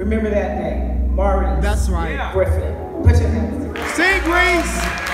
Remember that name, Maurice. That's right. Griffin. Put your hands together. Sing, Greece.